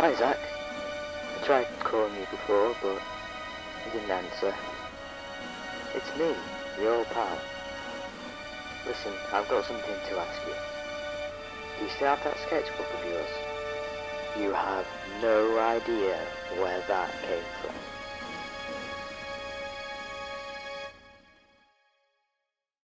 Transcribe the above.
Hi, Zach. I tried calling you before, but you didn't answer. It's me, your pal. Listen, I've got something to ask you. Do you still have that sketchbook of yours? You have no idea where that came from.